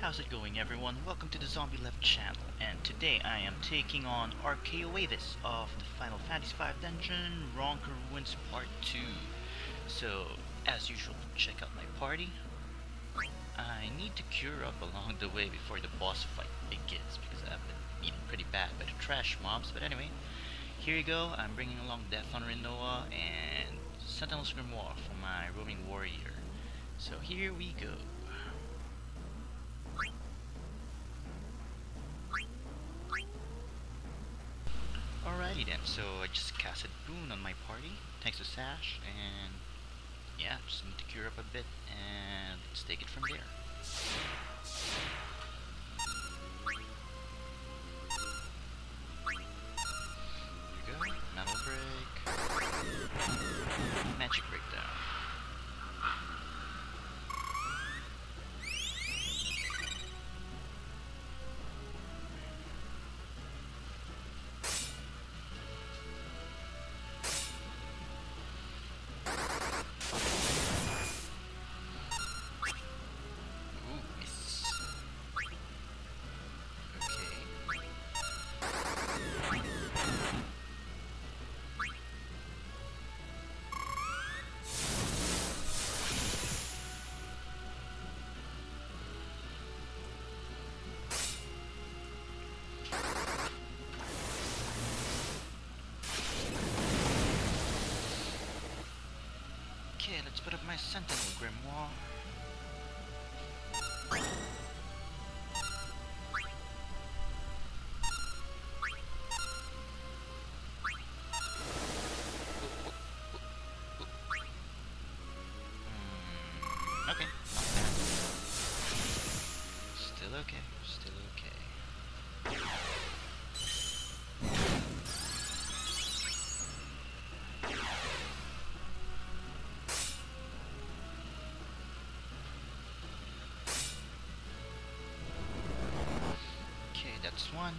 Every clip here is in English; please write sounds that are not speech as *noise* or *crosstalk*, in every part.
How's it going everyone? Welcome to the Zombielev channel and today I am taking on Archeoaevis of the Final Fantasy V Dungeon Ronka Ruins Part 2. So, as usual, check out my party. I need to cure up along the way before the boss fight begins because I've been eaten pretty bad by the trash mobs. But anyway, here you go. I'm bringing along Death on Rinoa and Sentinel's Grimoire for my roaming warrior. So here we go. Alrighty then, so I just casted Boon on my party, thanks to Sash, and yeah, just need to cure up a bit, and let's take it from there. Here we go, Metal Break, Magic Breakdown. Ooh, put up my Sentinel Grimoire. That's one.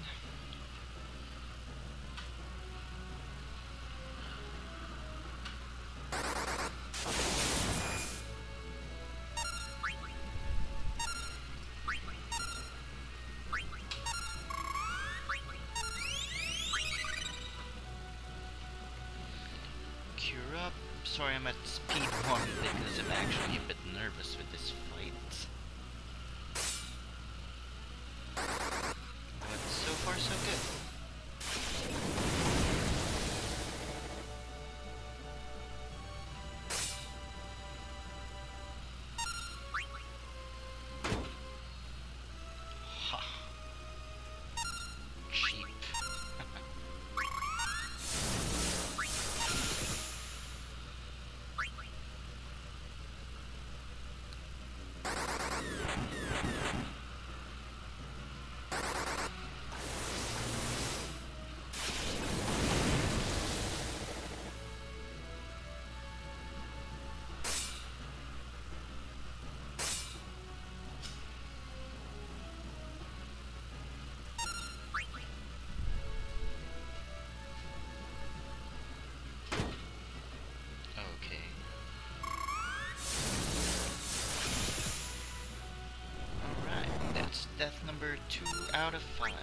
Cure up. Sorry, I'm at speed one *laughs* because I'm actually a bit nervous with this fight. Two out of five.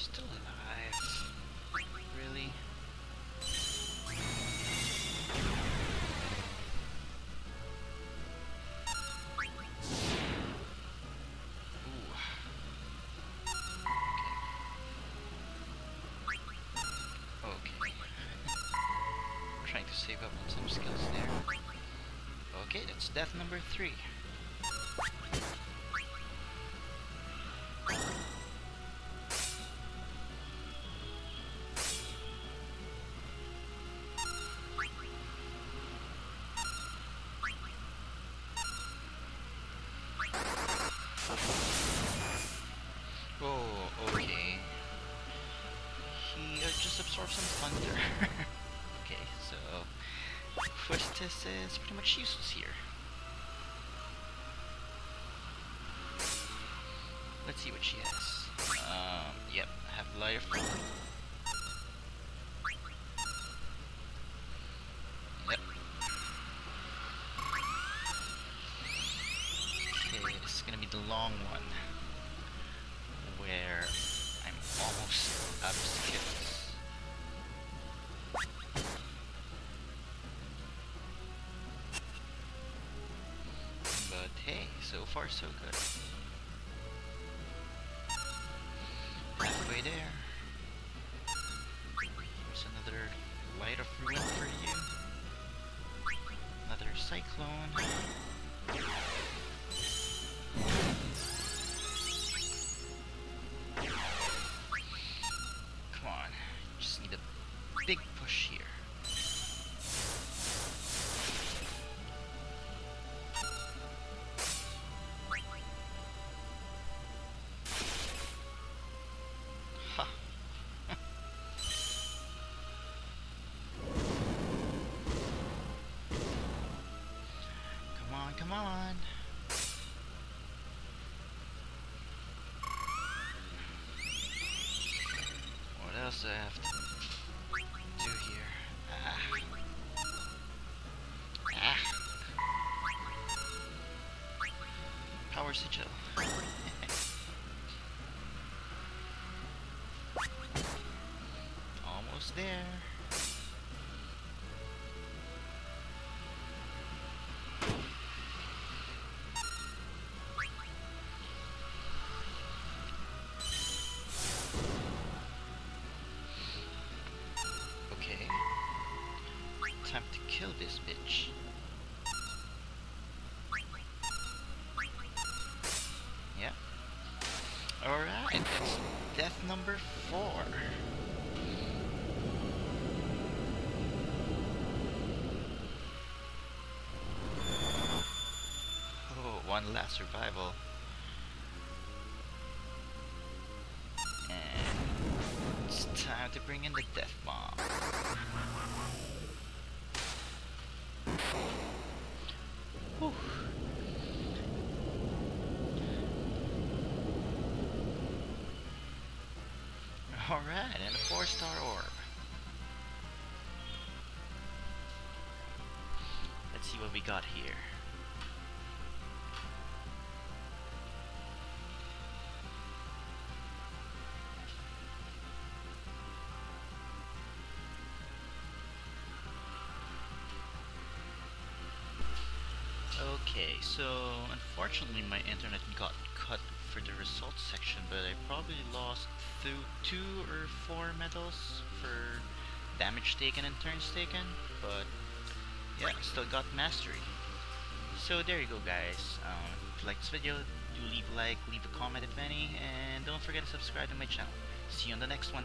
Still alive. Really? *laughs* Save up on some skills there. Okay, that's death number three. Absorbed some thunder. *laughs* okay, so Quistis is pretty much useless here. Let's see what she has. Um, yep, have lighter so far so good. Come on. What else do I have to one last survival. And it's time to bring in the death bomb. Whew. Alright, and a four star orb. Let's see what we got here. Okay, so unfortunately my internet got cut for the results section, but I probably lost two or four medals for damage taken and turns taken, but yeah, still got mastery. So there you go guys, um, if you like this video, do leave a like, leave a comment if any, and don't forget to subscribe to my channel. See you on the next one.